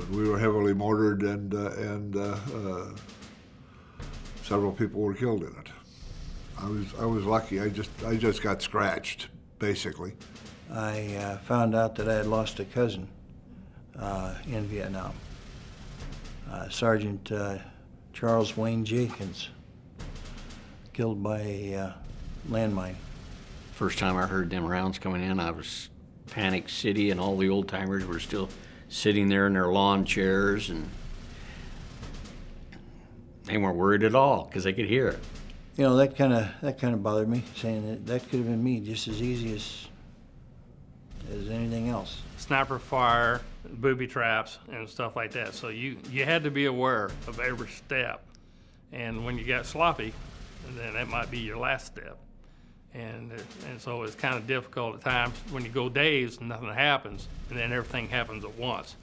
But we were heavily mortared and, uh, and uh, uh, several people were killed in it. I was, I was lucky. I just, I just got scratched, basically. I uh, found out that I had lost a cousin uh, in Vietnam. Uh, Sergeant uh, Charles Wayne Jenkins, killed by a uh, landmine. First time I heard them rounds coming in, I was panic city, and all the old timers were still sitting there in their lawn chairs, and they weren't worried at all because they could hear it. You know that kind of that kind of bothered me, saying that that could have been me just as easy as as anything else. sniper fire, booby traps, and stuff like that. So you, you had to be aware of every step. And when you got sloppy, then that might be your last step. And, and so it's kind of difficult at times when you go days and nothing happens, and then everything happens at once.